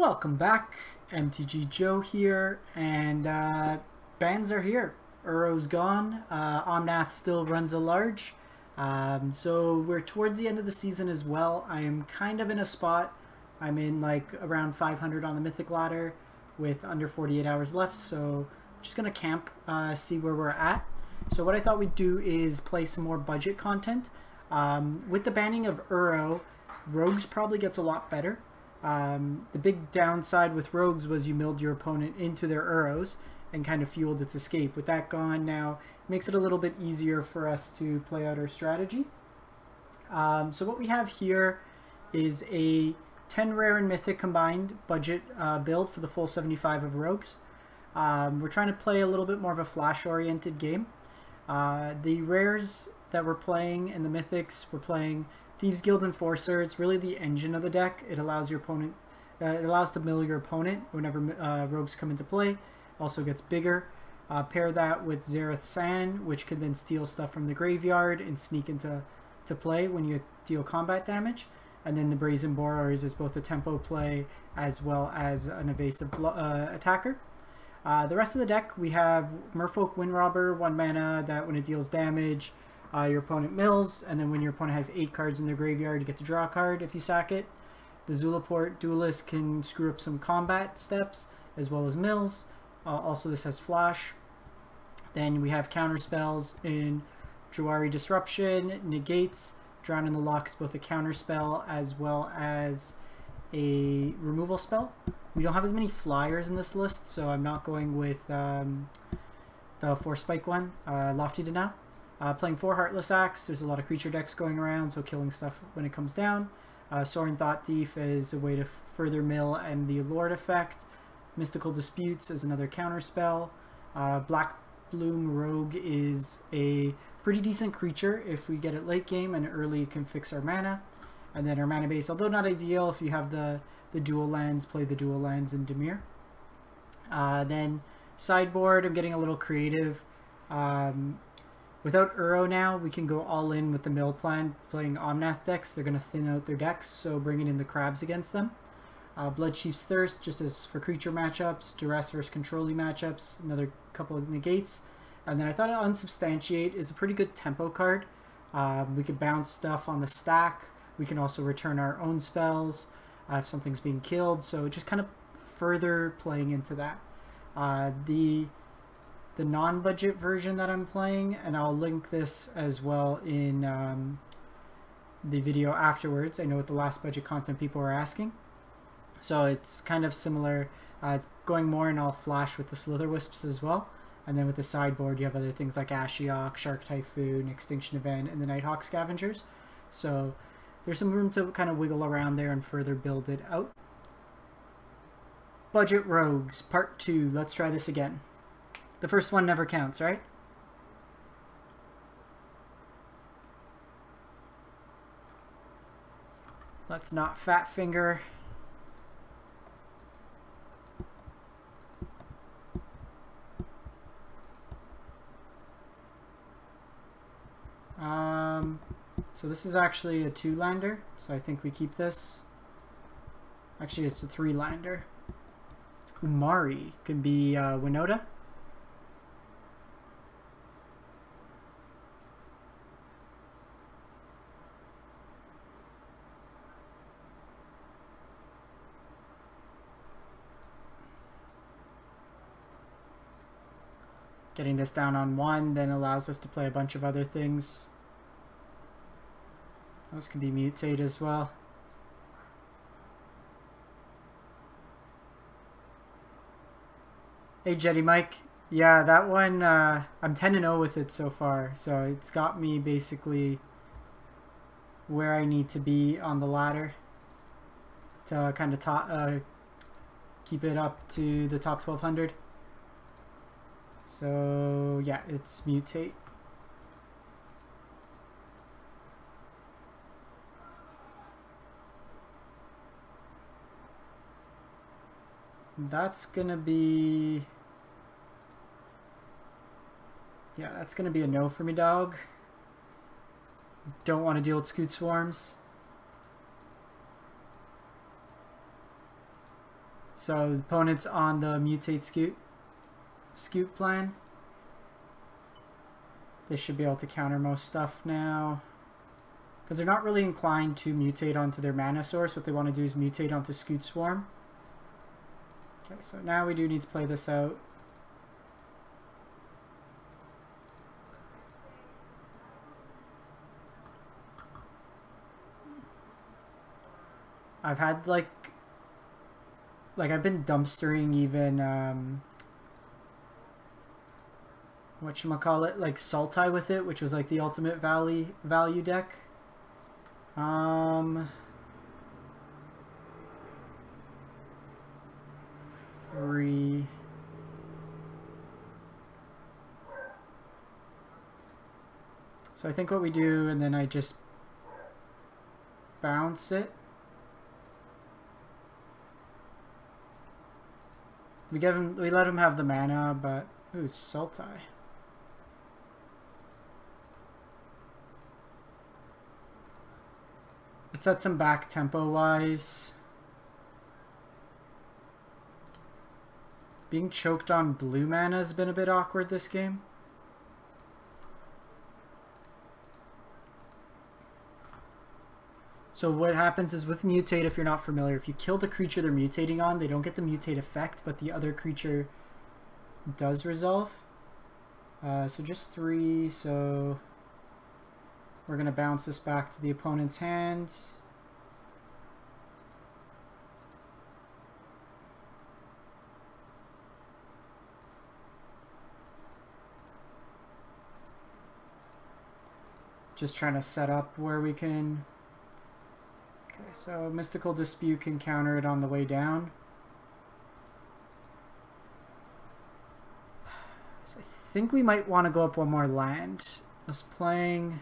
Welcome back, MTG Joe here, and uh, bans are here. Uro's gone, uh, Omnath still runs a large, um, so we're towards the end of the season as well. I am kind of in a spot, I'm in like around 500 on the Mythic ladder with under 48 hours left, so I'm just going to camp, uh, see where we're at. So what I thought we'd do is play some more budget content. Um, with the banning of Uro, Rogues probably gets a lot better. Um, the big downside with Rogues was you milled your opponent into their Uros and kind of fueled its escape. With that gone now, makes it a little bit easier for us to play out our strategy. Um, so what we have here is a 10 rare and mythic combined budget uh, build for the full 75 of Rogues. Um, we're trying to play a little bit more of a flash oriented game. Uh, the rares that we're playing and the mythics, we're playing Thieves Guild Enforcer, it's really the engine of the deck. It allows your opponent, uh, it allows to mill your opponent whenever uh, rogues come into play. Also gets bigger. Uh, pair that with Zareth San, which can then steal stuff from the graveyard and sneak into to play when you deal combat damage. And then the Brazen Borrowers is both a tempo play as well as an evasive uh, attacker. Uh, the rest of the deck, we have Merfolk Windrobber, one mana that when it deals damage, uh, your opponent mills, and then when your opponent has eight cards in their graveyard, you get to draw a card if you sack it. The Zulaport Duelist can screw up some combat steps as well as mills. Uh, also, this has flash. Then we have counter spells in Jwari Disruption, negates. Drown in the Loch is both a counter spell as well as a removal spell. We don't have as many flyers in this list, so I'm not going with um, the four spike one, uh, Lofty Denial. Uh, playing four Heartless Acts, there's a lot of creature decks going around, so killing stuff when it comes down. Uh, Soaring Thought Thief is a way to further mill and the Lord effect. Mystical Disputes is another counter spell. Uh, Black Bloom Rogue is a pretty decent creature if we get it late game and early can fix our mana. And then our mana base, although not ideal, if you have the, the dual lands, play the dual lands in Dimir. Uh, then sideboard, I'm getting a little creative. Um, Without Uro now, we can go all in with the mill plan, playing Omnath decks. They're going to thin out their decks, so bringing in the crabs against them. Uh, Bloodchief's Thirst, just as for creature matchups, Duress versus Controlling matchups, another couple of negates. And then I thought Unsubstantiate is a pretty good tempo card. Um, we can bounce stuff on the stack. We can also return our own spells uh, if something's being killed. So just kind of further playing into that. Uh, the the non-budget version that I'm playing, and I'll link this as well in um, the video afterwards. I know what the last budget content people are asking. So it's kind of similar. Uh, it's going more in all flash with the Slither Wisps as well. And then with the sideboard, you have other things like Ashiok, Shark Typhoon, Extinction Event, and the Nighthawk Scavengers. So there's some room to kind of wiggle around there and further build it out. Budget Rogues, Part 2. Let's try this again. The first one never counts, right? Let's not fat finger. Um, so this is actually a two-lander, so I think we keep this. Actually, it's a three-lander. Umari can be uh, Winota. Getting this down on one then allows us to play a bunch of other things. Those can be mutate as well. Hey Jetty Mike. Yeah, that one, uh, I'm 10-0 with it so far, so it's got me basically where I need to be on the ladder to kind of uh, keep it up to the top 1200. So yeah, it's mutate. That's gonna be... Yeah, that's gonna be a no for me, dog. Don't want to deal with Scute Swarms. So the opponent's on the mutate Scute Scute plan. They should be able to counter most stuff now. Because they're not really inclined to mutate onto their mana source. What they want to do is mutate onto Scute Swarm. Okay, so now we do need to play this out. I've had like like I've been dumpstering even um what you call it like Sultai with it, which was like the ultimate valley value deck. Um three So I think what we do and then I just bounce it We give him, we let him have the mana, but ooh, Sultai. Sets him back tempo wise. Being choked on blue mana has been a bit awkward this game. So what happens is with mutate, if you're not familiar, if you kill the creature they're mutating on, they don't get the mutate effect, but the other creature does resolve. Uh, so just three, so we're going to bounce this back to the opponent's hand. Just trying to set up where we can Okay, so Mystical Dispute can counter it on the way down. So I think we might want to go up one more land. Us playing...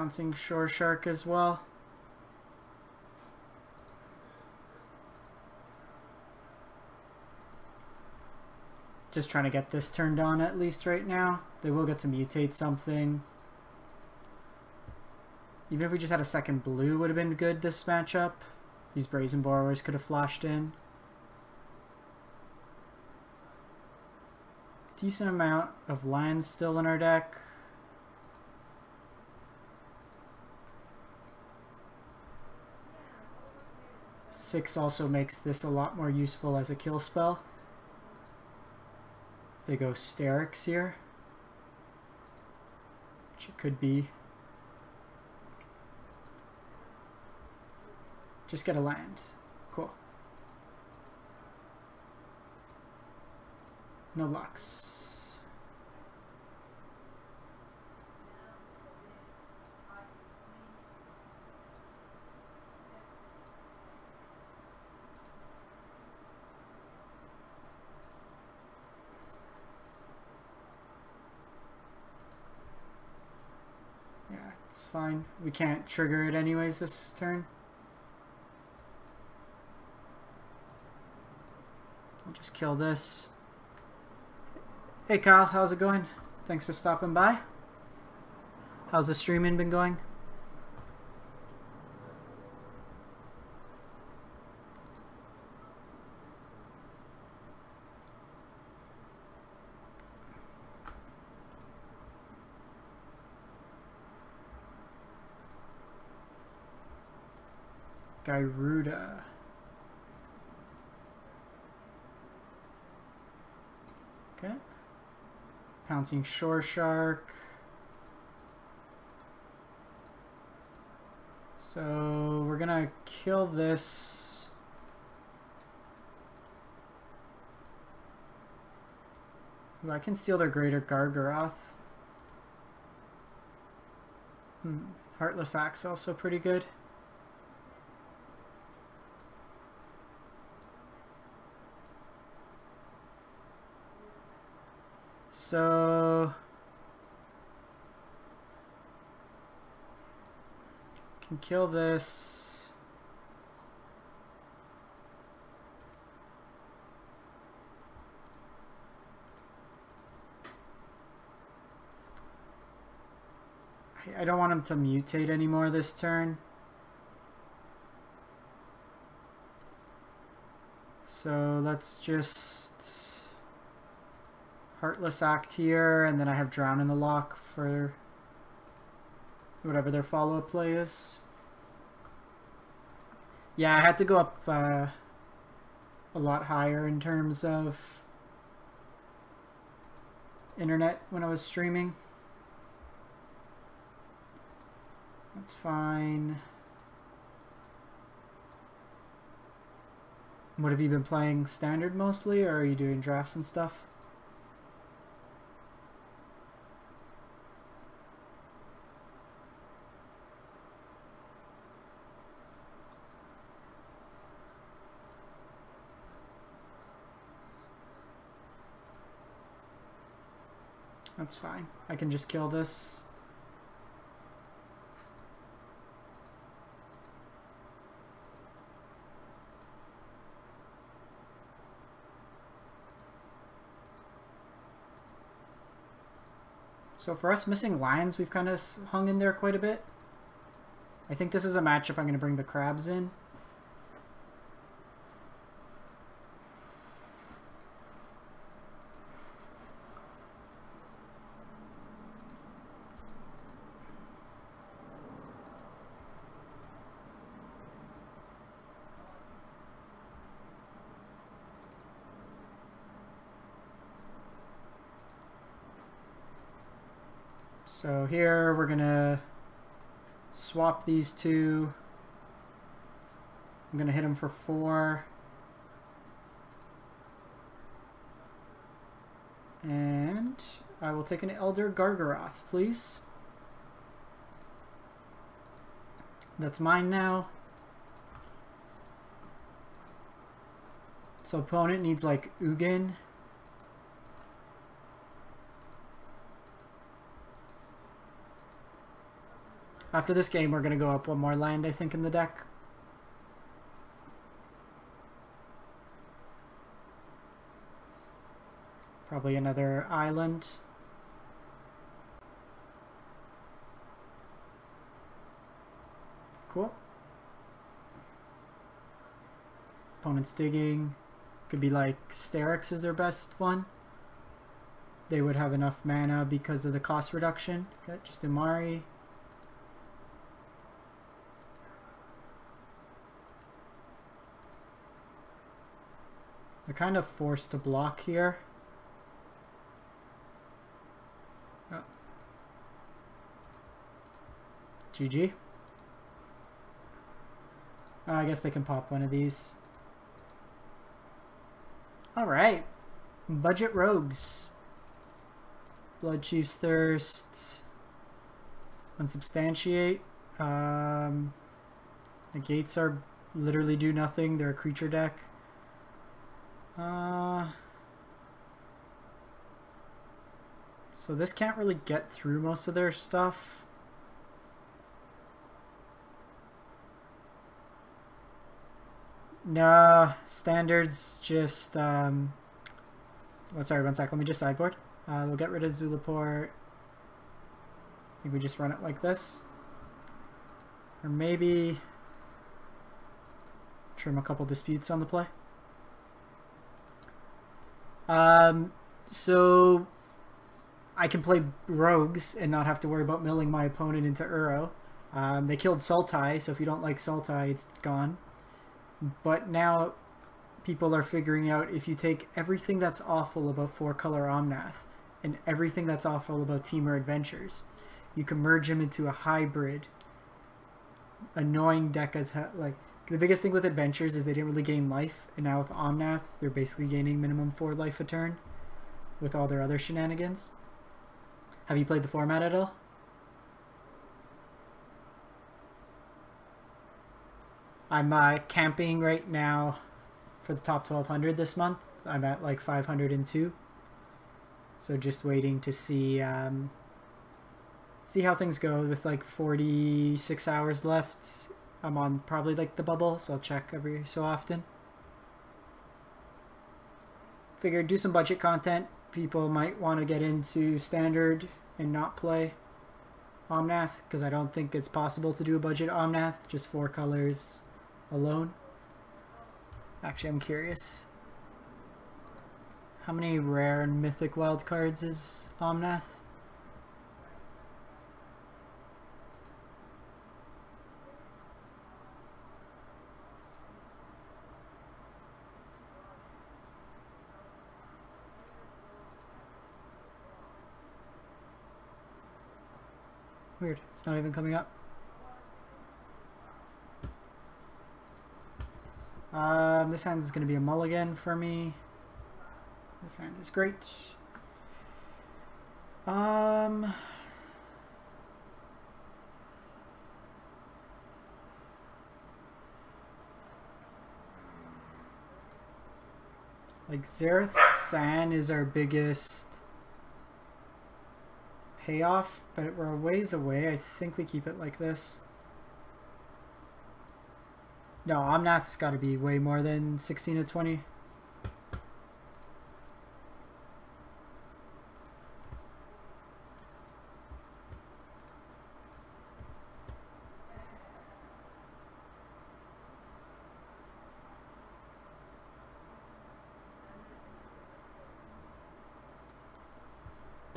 Pouncing Shore Shark as well. Just trying to get this turned on at least right now. They will get to mutate something. Even if we just had a second blue would have been good this matchup. These Brazen Borrowers could have flashed in. Decent amount of lands still in our deck. Six also makes this a lot more useful as a kill spell. They go Sterak's here. Which it could be. Just get a land. Cool. No blocks. Fine. We can't trigger it anyways this turn. I'll just kill this. Hey Kyle, how's it going? Thanks for stopping by. How's the streaming been going? Gyruda. Okay. Pouncing Shore Shark. So we're gonna kill this. Ooh, I can steal their Greater Gargaroth. Hmm. Heartless Acts also pretty good. So can kill this. I don't want him to mutate anymore this turn. So let's just Heartless Act here, and then I have Drown in the Loch for whatever their follow-up play is. Yeah, I had to go up uh, a lot higher in terms of internet when I was streaming. That's fine. What have you been playing standard mostly, or are you doing drafts and stuff? That's fine. I can just kill this. So for us missing lions, we've kind of hung in there quite a bit. I think this is a matchup I'm going to bring the crabs in. So here we're gonna swap these two. I'm gonna hit them for four. And I will take an Elder Gargaroth, please. That's mine now. So opponent needs like Ugin. After this game, we're going to go up one more land, I think, in the deck. Probably another island. Cool. Opponent's digging. Could be like Sterak's is their best one. They would have enough mana because of the cost reduction. Okay, just Imari. They're kind of forced to block here. Oh. GG. Oh, I guess they can pop one of these. Alright. Budget Rogues. Blood Chief's Thirst. Unsubstantiate. Um, the gates are literally do nothing. They're a creature deck. Uh, so this can't really get through most of their stuff. Nah, standards just, um, oh, sorry, one sec, let me just sideboard. Uh, we'll get rid of Zulaport. I think we just run it like this. Or maybe trim a couple disputes on the play. Um, so I can play rogues and not have to worry about milling my opponent into Uro. Um, they killed Sultai, so if you don't like Sultai, it's gone. But now people are figuring out if you take everything that's awful about four color Omnath and everything that's awful about Temur Adventures, you can merge them into a hybrid, annoying deck as like the biggest thing with adventures is they didn't really gain life, and now with Omnath, they're basically gaining minimum four life a turn with all their other shenanigans. Have you played the format at all? I'm uh, camping right now for the top 1200 this month. I'm at like 502. So just waiting to see um, see how things go with like 46 hours left. I'm on probably like the bubble, so I'll check every so often. Figured do some budget content. People might want to get into standard and not play Omnath because I don't think it's possible to do a budget Omnath, just four colors alone. Actually, I'm curious. How many rare and mythic wild cards is Omnath? Weird, it's not even coming up. Um, this hand is going to be a mulligan for me. This hand is great. Um, like Zareth San is our biggest payoff, but we're a ways away. I think we keep it like this. No, Omnath's got to be way more than 16 to 20.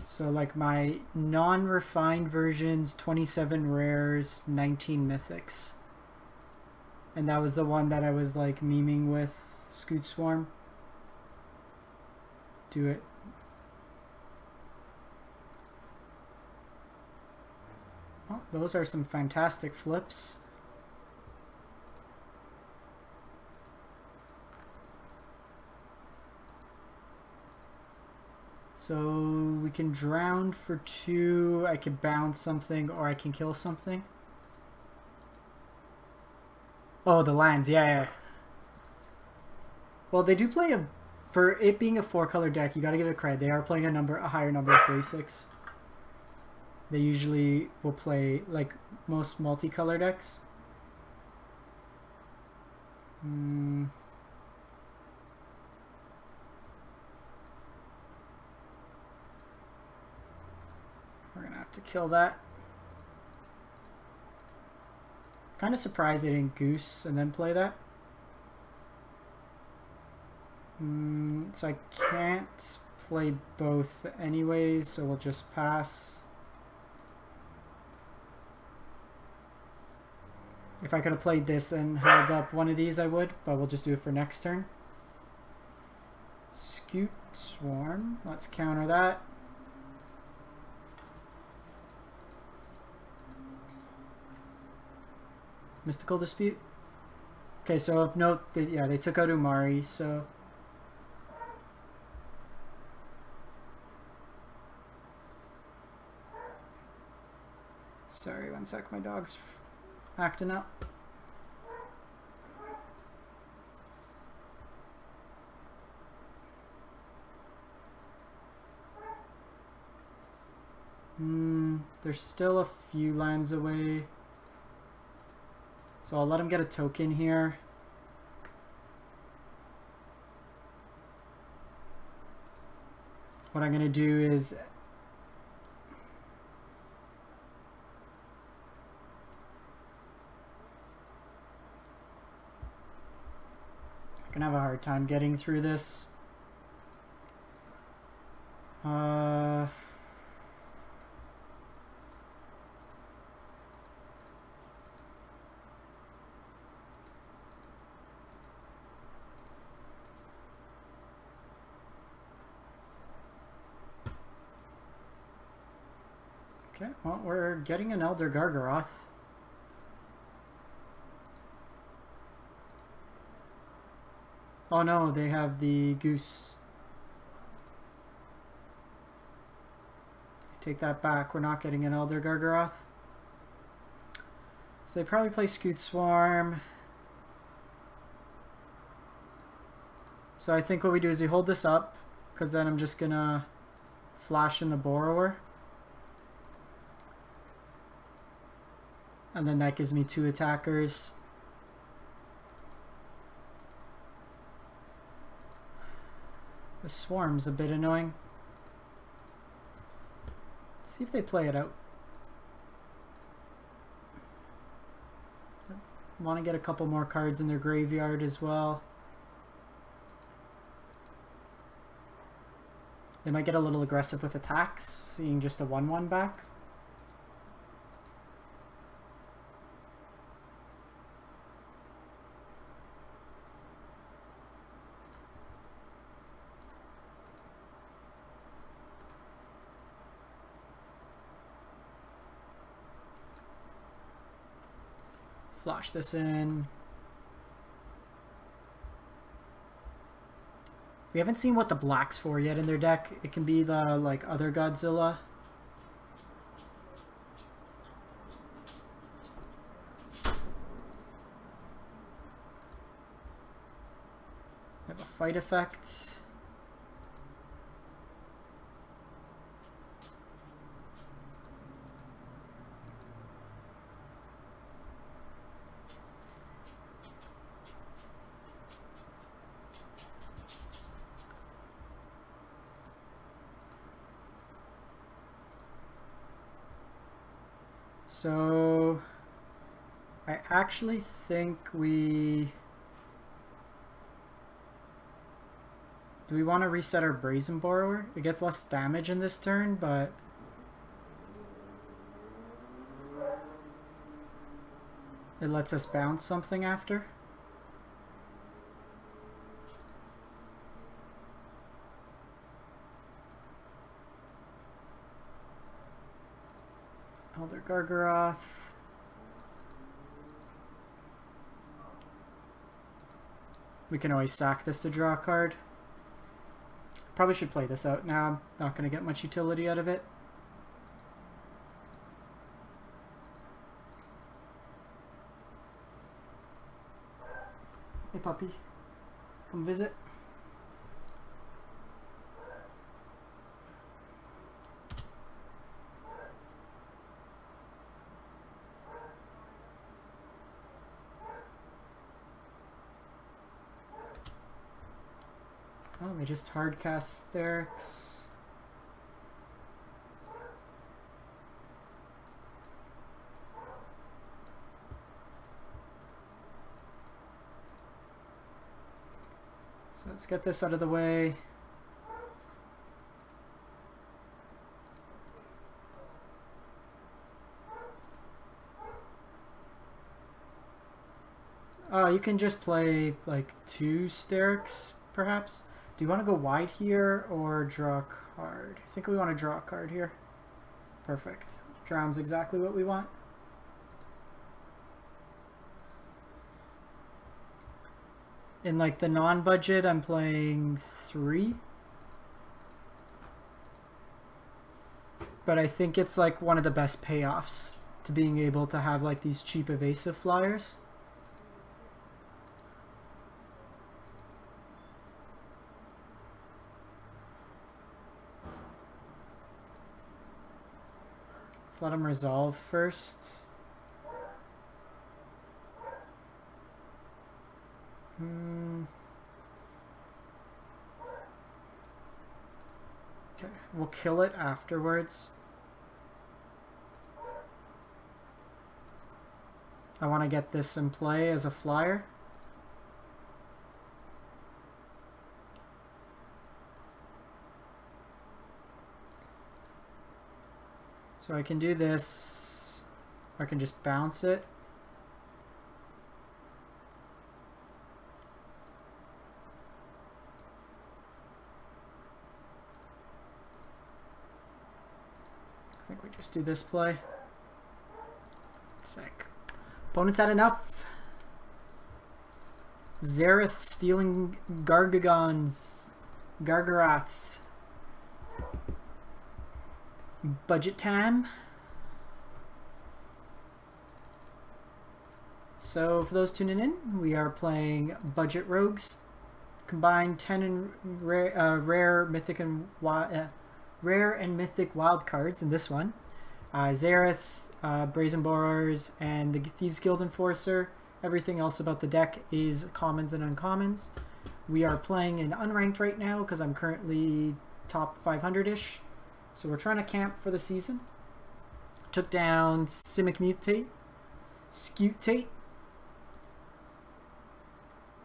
So like my non-refined versions, 27 rares, 19 mythics. And that was the one that I was like memeing with Scute Swarm. Do it. Oh, those are some fantastic flips. So we can drown for two, I can bounce something, or I can kill something. Oh, the lands, yeah, yeah. Well, they do play a, for it being a four color deck, you gotta give it credit. They are playing a number, a higher number of basics. They usually will play, like, most multicolor decks. Hmm. To kill that. Kind of surprised they didn't goose and then play that. Mm, so I can't play both anyways, so we'll just pass. If I could have played this and held up one of these, I would, but we'll just do it for next turn. Scute Swarm, let's counter that. Mystical Dispute? Okay, so of note, that, yeah, they took out Umari, so... Sorry, one sec, my dog's acting up. Hmm, there's still a few lines away. So I'll let him get a token here. What I'm going to do is I'm gonna have a hard time getting through this. Uh, Okay, well, we're getting an Elder Gargaroth. Oh no, they have the goose. Take that back, we're not getting an Elder Gargaroth. So they probably play Scute Swarm. So I think what we do is we hold this up, because then I'm just gonna flash in the Borrower. And then that gives me two attackers. The swarm's a bit annoying. see if they play it out. Want to get a couple more cards in their graveyard as well. They might get a little aggressive with attacks, seeing just a 1-1 back. Flash this in. We haven't seen what the black's for yet in their deck. It can be the, like, other Godzilla. Have a fight effect. So I actually think we Do we want to reset our Brazen Borrower? It gets less damage in this turn, but it lets us bounce something after. Elder Gargaroth. We can always sack this to draw a card. Probably should play this out now. I'm not going to get much utility out of it. Hey puppy, come visit. Oh, me just hard cast Theryx. So let's get this out of the way. Oh, you can just play like two Sterak's, perhaps? Do you want to go wide here or draw a card? I think we want to draw a card here. Perfect. Drown's exactly what we want. In like the non-budget, I'm playing three. But I think it's like one of the best payoffs to being able to have like these cheap evasive flyers. Let them resolve first. Hmm. Okay, we'll kill it afterwards. I want to get this in play as a flyer. So I can do this, I can just bounce it. I think we just do this play. Sick. Opponent's had enough. Zareth stealing Gargagons. Gargaroths. Budget time. So for those tuning in, we are playing Budget Rogues. Combined 10 and rare, uh, rare mythic and uh, rare and mythic wild cards in this one. uh, Zareth's, uh, Brazen Borrowers, and the Thieves Guild Enforcer. Everything else about the deck is commons and uncommons. We are playing in unranked right now because I'm currently top 500-ish. So we're trying to camp for the season. Took down Simic Mutate, Scutate.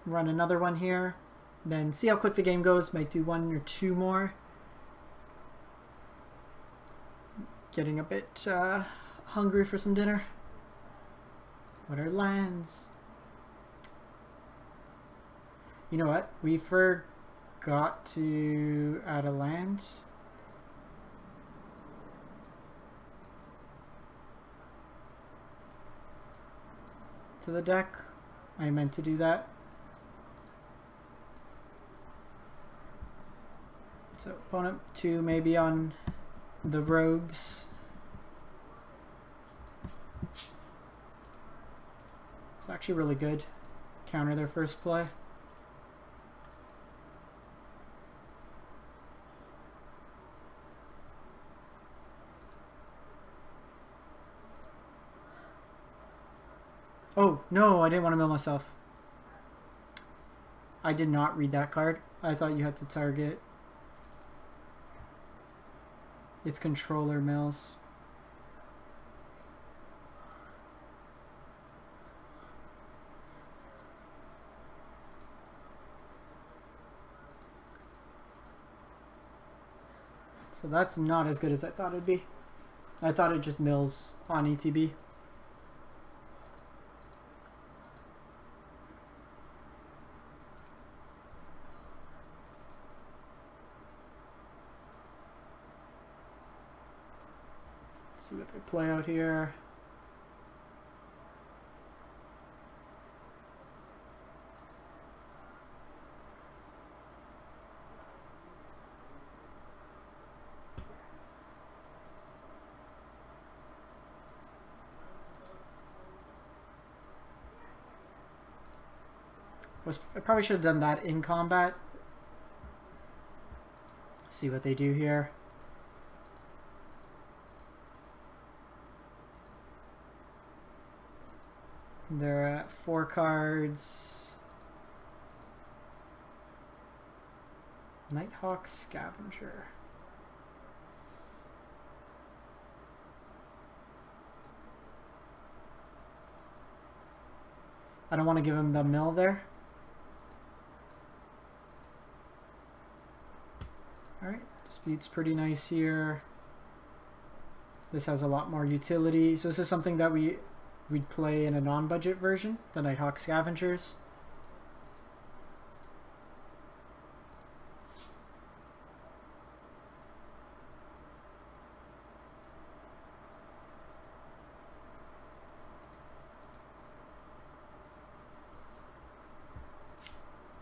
Run another one here. Then see how quick the game goes. Might do one or two more. Getting a bit uh, hungry for some dinner. What are lands? You know what? We forgot to add a land. To the deck. I meant to do that. So opponent 2 maybe on the rogues. It's actually really good. Counter their first play. Oh, no, I didn't want to mill myself. I did not read that card. I thought you had to target its controller mills. So that's not as good as I thought it'd be. I thought it just mills on ETB. Play out here. Was, I probably should have done that in combat. See what they do here. They're at four cards. Nighthawk Scavenger. I don't want to give him the mill there. Alright, dispute's pretty nice here. This has a lot more utility. So this is something that we we'd play in a non-budget version, the Nighthawk Scavengers.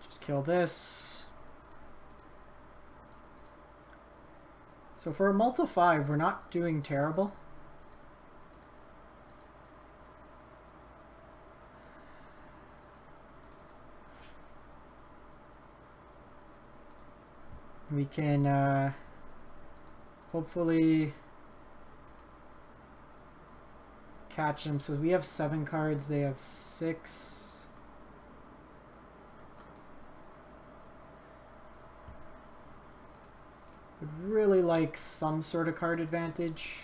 Just kill this. So for a Multi 5, we're not doing terrible. We can uh, hopefully catch them. So we have seven cards, they have six. Would really like some sort of card advantage.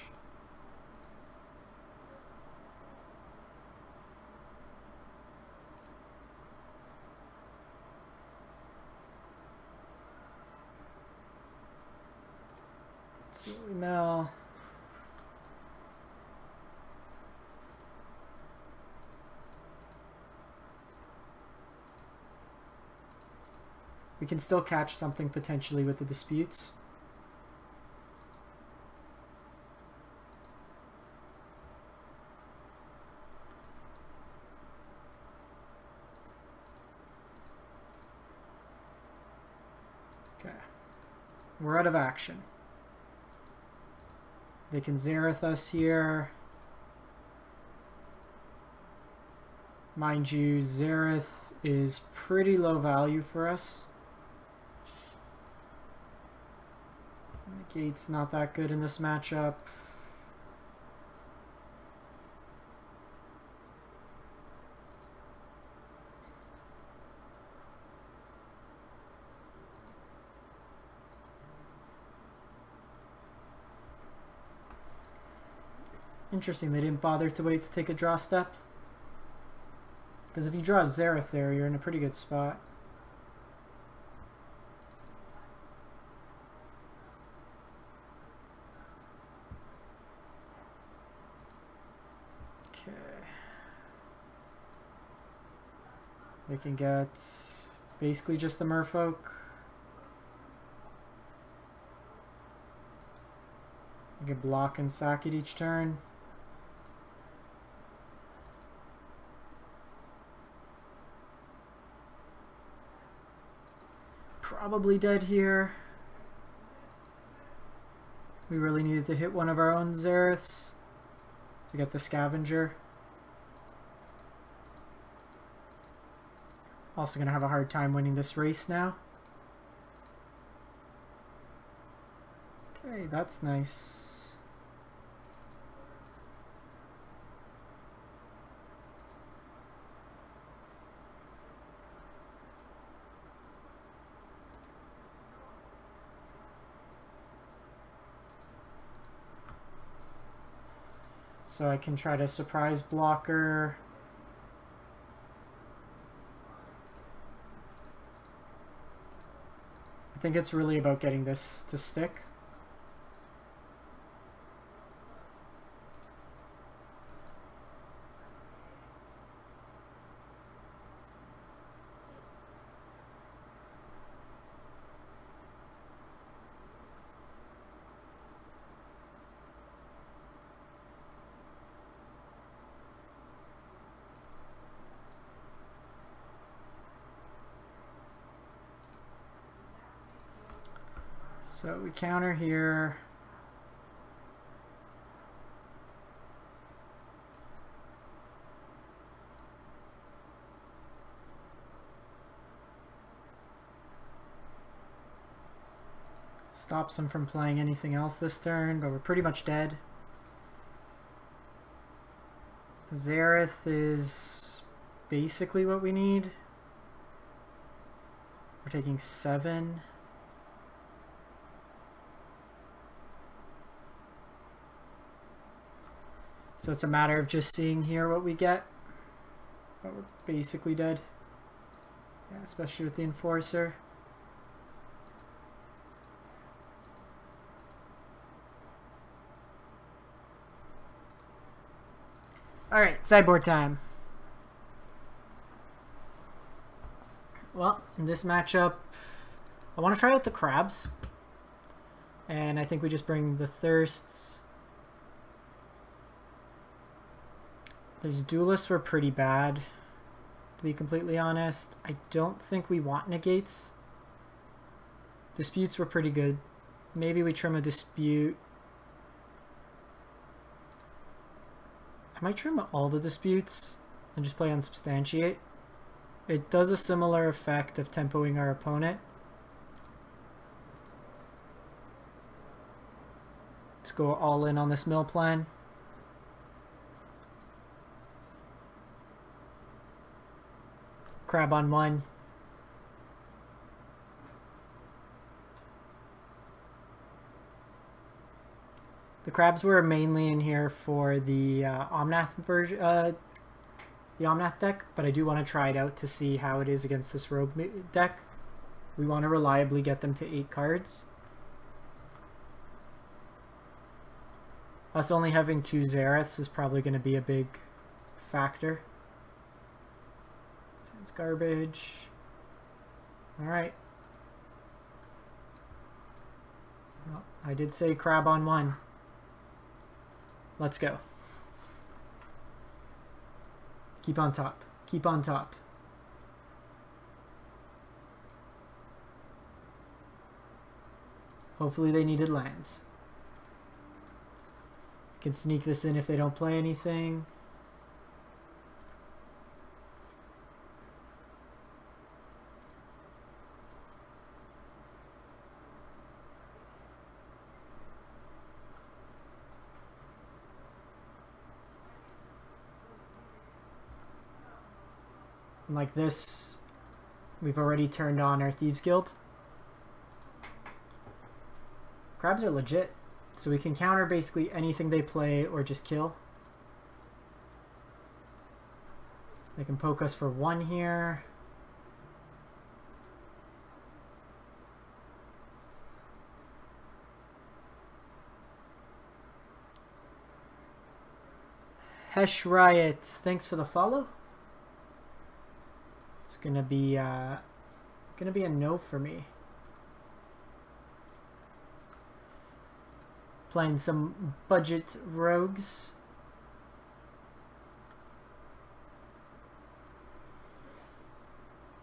We can still catch something potentially with the disputes. Okay. We're out of action. They can Zareth us here. Mind you, Zareth is pretty low value for us. Gate's not that good in this matchup. Interesting, they didn't bother to wait to take a draw step. Because if you draw Zareth there, you're in a pretty good spot. They can get basically just the merfolk. They can block and sack it each turn. Probably dead here. We really needed to hit one of our own Zareths to get the scavenger. Also going to have a hard time winning this race now. Okay, that's nice. So I can try to surprise blocker. I think it's really about getting this to stick. So we counter here. Stops him from playing anything else this turn, but we're pretty much dead. Zareth is basically what we need. We're taking seven. So it's a matter of just seeing here what we get. But we're basically dead. Yeah, especially with the Enforcer. Alright, sideboard time. Well, in this matchup, I want to try out the crabs. And I think we just bring the thirsts Those duelists were pretty bad, to be completely honest. I don't think we want negates. Disputes were pretty good. Maybe we trim a dispute. I might trim all the disputes and just play unsubstantiate. It does a similar effect of tempoing our opponent. Let's go all in on this mill plan. Crab on one. The crabs were mainly in here for the uh, Omnath version, uh, the Omnath deck, but I do want to try it out to see how it is against this rogue deck. We want to reliably get them to eight cards. Us only having two Zareths is probably going to be a big factor. It's garbage. Alright. Well, I did say crab on one. Let's go. Keep on top. Keep on top. Hopefully they needed lands. Can sneak this in if they don't play anything. like this, we've already turned on our Thieves Guild. Crabs are legit, so we can counter basically anything they play or just kill. They can poke us for one here. Hesh Riot, thanks for the follow. Gonna be uh, gonna be a no for me. Playing some budget rogues.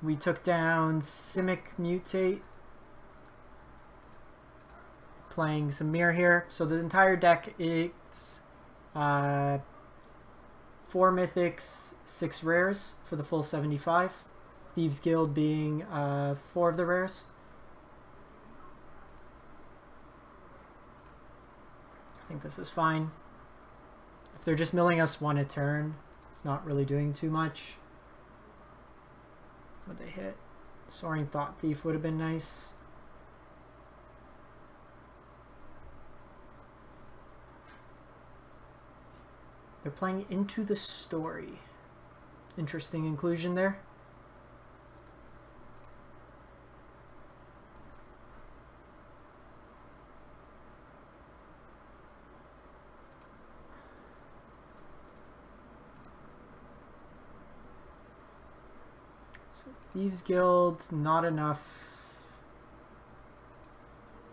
We took down Simic Mutate. Playing some Mirror here. So the entire deck, it's uh, four mythics, six rares for the full 75. Thieves Guild being uh, four of the rares. I think this is fine. If they're just milling us one a turn, it's not really doing too much. Would they hit? Soaring Thought Thief would have been nice. They're playing into the story. Interesting inclusion there. So Thieves Guild, not enough.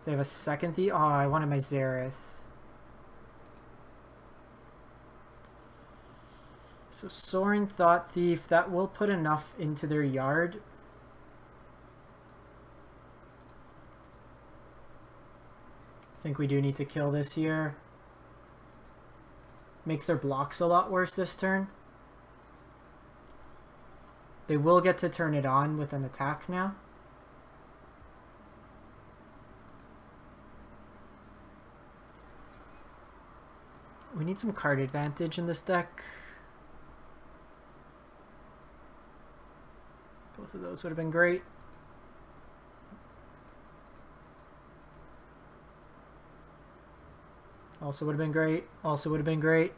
They have a second thief. Oh, I wanted my Zareth. So Soaring Thought Thief, that will put enough into their yard. I think we do need to kill this here. Makes their blocks a lot worse this turn. They will get to turn it on with an attack now. We need some card advantage in this deck. Both of those would have been great. Also would have been great. Also would have been great.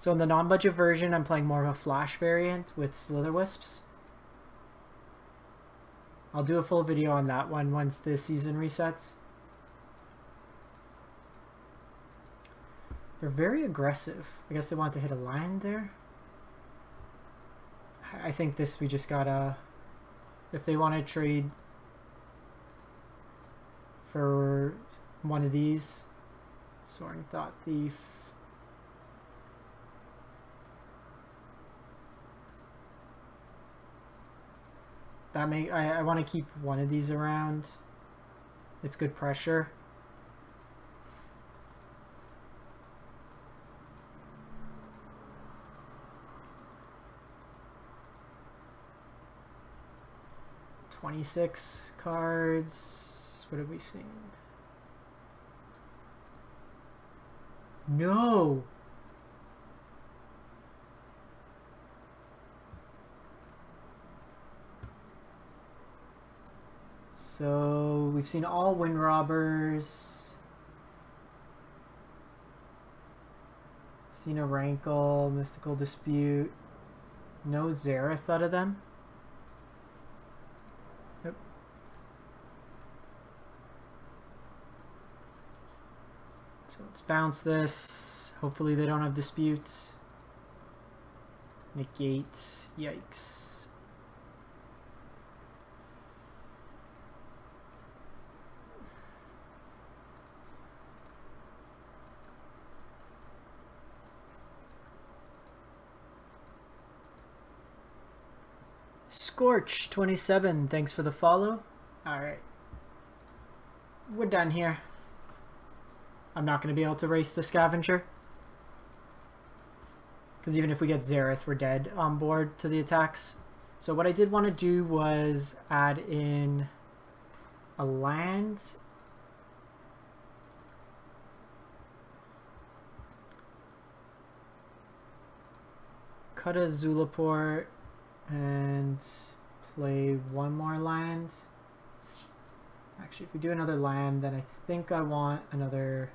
So in the non-budget version, I'm playing more of a flash variant with Slitherwisps. I'll do a full video on that one once the season resets. They're very aggressive. I guess they want to hit a line there. I think this we just gotta... If they want to trade for one of these, Soaring Thought Thief, that make I, I want to keep one of these around. It's good pressure. 26 cards. What have we seen? No! So we've seen all Windrobbers. Seen a Rankle, Mystical Dispute. No Zareth out of them. Yep. So let's bounce this. Hopefully they don't have dispute. Negate. Yikes. Scorch27, thanks for the follow. Alright. We're done here. I'm not going to be able to race the Scavenger. Because even if we get Zareth, we're dead on board to the attacks. So what I did want to do was add in a land. Cut a Zulaport and play one more land. Actually, if we do another land, then I think I want another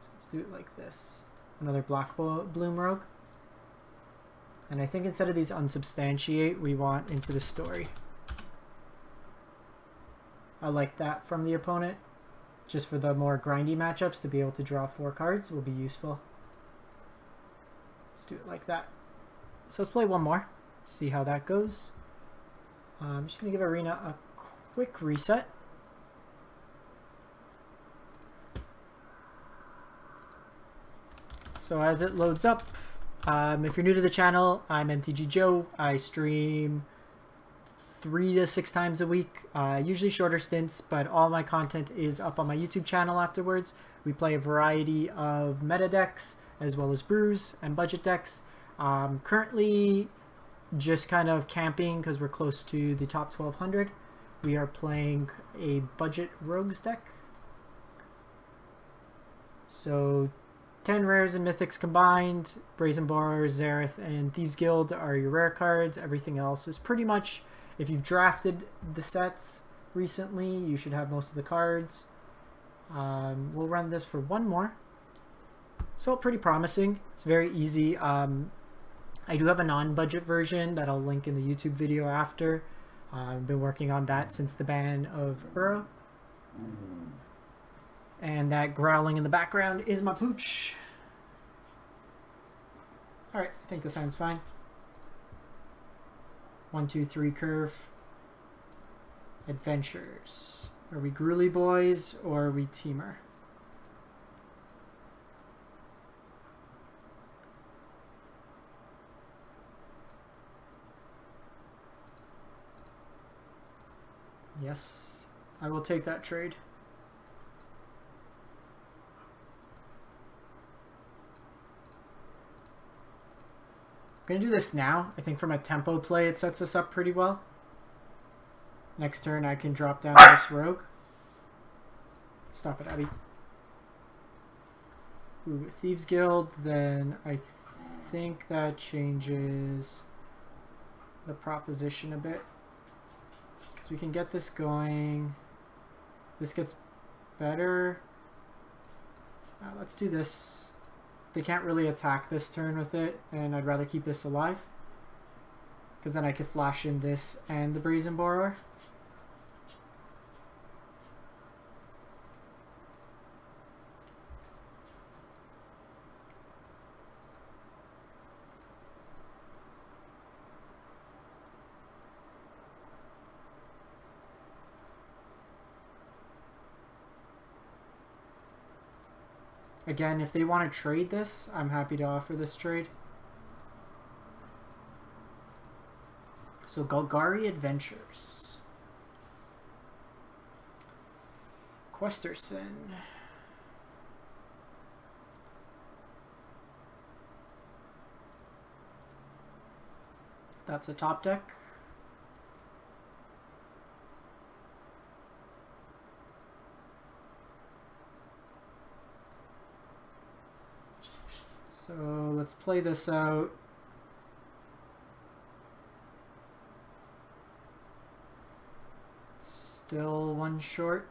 so let's do it like this. Another Blackbloom Rogue. And I think instead of these unsubstantiate, we want into the story. I like that from the opponent. Just for the more grindy matchups, to be able to draw four cards will be useful. Let's do it like that. So let's play one more, see how that goes. Uh, I'm just going to give Arena a quick reset. So as it loads up, um, if you're new to the channel, I'm MTG Joe. I stream three to six times a week, uh, usually shorter stints, but all my content is up on my YouTube channel afterwards. We play a variety of meta decks as well as brews and budget decks. Um, currently just kind of camping because we're close to the top 1200. We are playing a budget rogues deck. So 10 rares and mythics combined. Brazen Borrower, Zareth, and Thieves Guild are your rare cards. Everything else is pretty much, if you've drafted the sets recently, you should have most of the cards. Um, we'll run this for one more. It's felt pretty promising. It's very easy. Um, I do have a non-budget version that I'll link in the YouTube video after. Uh, I've been working on that since the ban of Uro. And that growling in the background is my pooch. Alright, I think the sounds fine. One, two, three curve. Adventures. Are we Gruely boys or are we Temur? Yes, I will take that trade. I'm to do this now. I think from a tempo play it sets us up pretty well. Next turn I can drop down this rogue. Stop it, Abby. Ooh, Thieves Guild, then I think that changes the proposition a bit we can get this going. This gets better. Uh, let's do this. They can't really attack this turn with it, and I'd rather keep this alive. Because then I could flash in this and the Brazen Borrower. Again, if they want to trade this, I'm happy to offer this trade. So Golgari Adventures. Questerson. That's a top deck. So let's play this out. Still one short.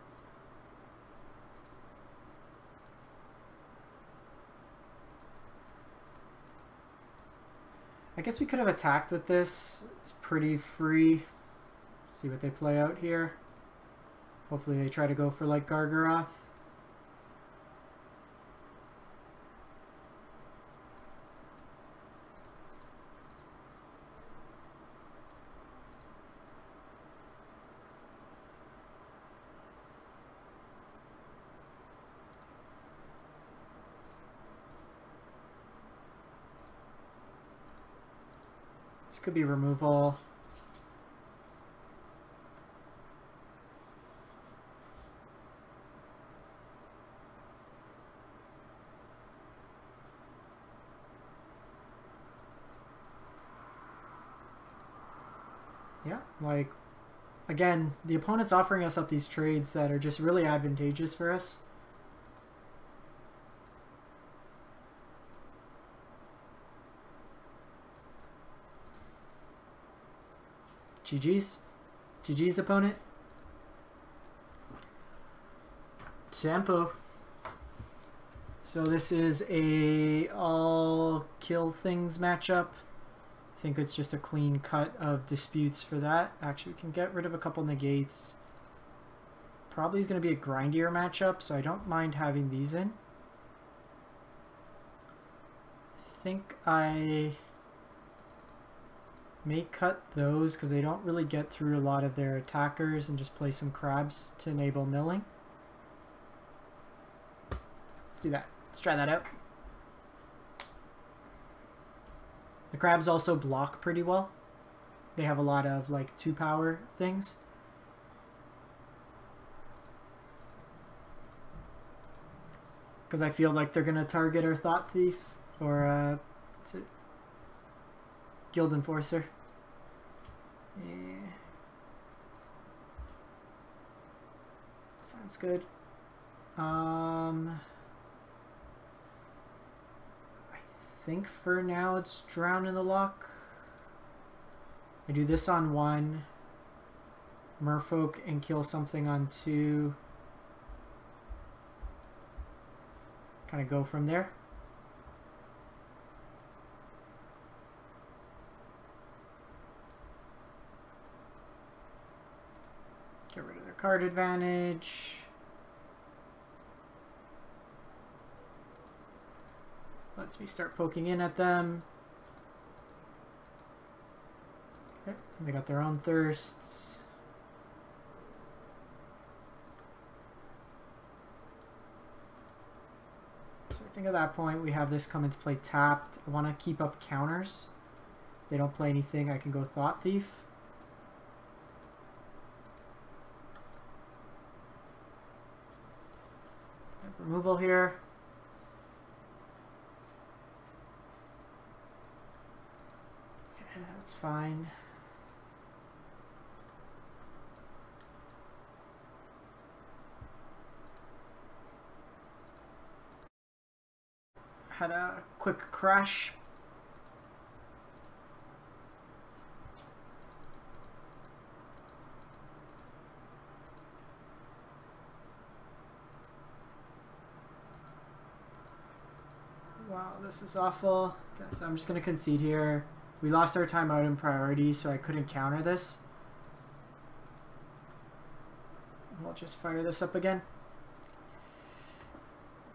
I guess we could have attacked with this. It's pretty free. See what they play out here. Hopefully they try to go for like Gargaroth. This could be removal. Yeah, like, again, the opponent's offering us up these trades that are just really advantageous for us. GG's. GG's opponent. Tempo. So this is a all kill things matchup. I think it's just a clean cut of disputes for that. Actually, we can get rid of a couple negates. Probably is going to be a grindier matchup, so I don't mind having these in. I think I may cut those because they don't really get through a lot of their attackers and just play some crabs to enable milling. Let's do that. Let's try that out. The crabs also block pretty well. They have a lot of like two power things. Because I feel like they're going to target our Thought Thief or uh? Guild Enforcer. Yeah. Sounds good. Um, I think for now it's Drown in the Loch. I do this on one. Merfolk and kill something on two. Kind of go from there. Get rid of their card advantage. Lets me start poking in at them. Okay, they got their own thirsts. So I think at that point we have this come into play tapped. I want to keep up counters. If they don't play anything, I can go Thought Thief. Removal here. Okay, that's fine. Had a quick crash this is awful. Okay, so I'm just going to concede here. We lost our timeout in priority, so I couldn't counter this. We'll just fire this up again.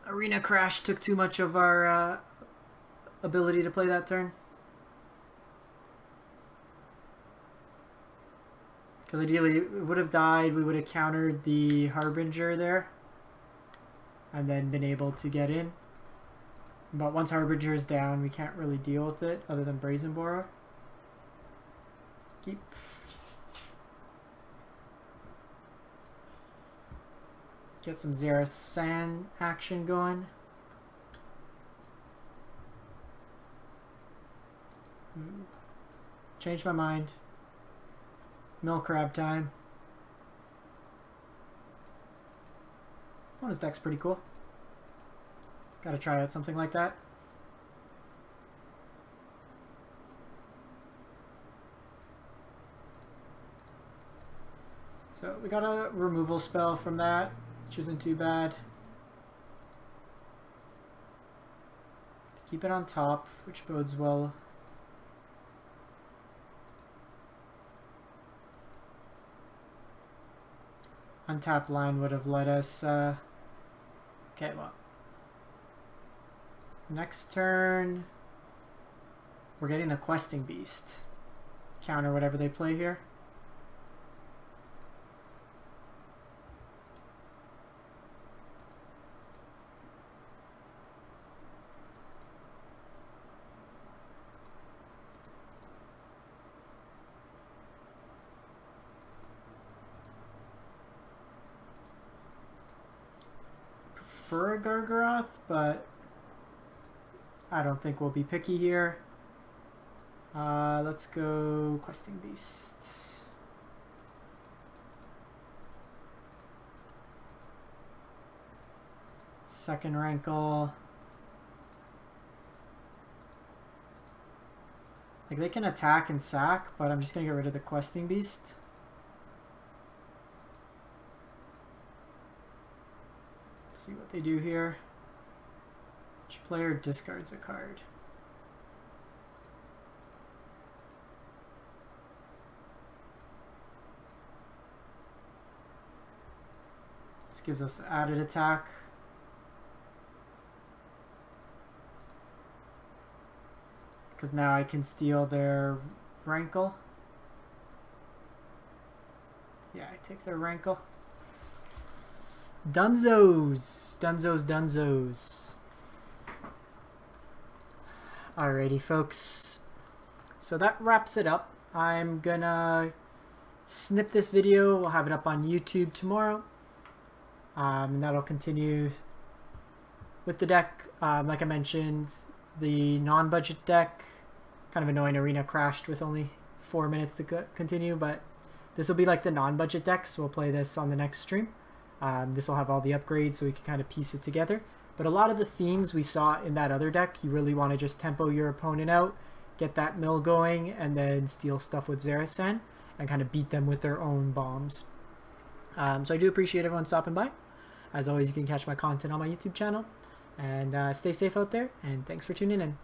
Arena Crash took too much of our uh, ability to play that turn. Because ideally it would have died, we would have countered the Harbinger there. And then been able to get in. But once Harbinger is down, we can't really deal with it other than Brazen Borrower. Keep. Get some Zareth San action going. Hmm. Change my mind. Mill crab time. Bonus deck's pretty cool. Gotta try out something like that. So we got a removal spell from that, which isn't too bad. Keep it on top, which bodes well. Untapped line would have let us, uh, okay, well, Next turn, we're getting a questing beast. Counter whatever they play here. prefer a Gargaroth, but I don't think we'll be picky here. Uh, let's go Questing Beast. Second Rankle. Like they can attack and sack, but I'm just gonna get rid of the Questing Beast. see what they do here. Player discards a card? This gives us added attack. Because now I can steal their rankle. Yeah, I take their rankle. Dunzos! Dunzos, Dunzos. Alrighty, folks. So that wraps it up. I'm gonna snip this video. We'll have it up on YouTube tomorrow. Um, and that'll continue with the deck. Um, like I mentioned, the non-budget deck, kind of annoying arena crashed with only four minutes to continue, but this will be like the non-budget deck, so we'll play this on the next stream. Um, this will have all the upgrades so we can kind of piece it together. But a lot of the themes we saw in that other deck, you really want to just tempo your opponent out, get that mill going, and then steal stuff with Zareth San, and kind of beat them with their own bombs. Um, so I do appreciate everyone stopping by. As always, you can catch my content on my YouTube channel. And uh, stay safe out there, and thanks for tuning in.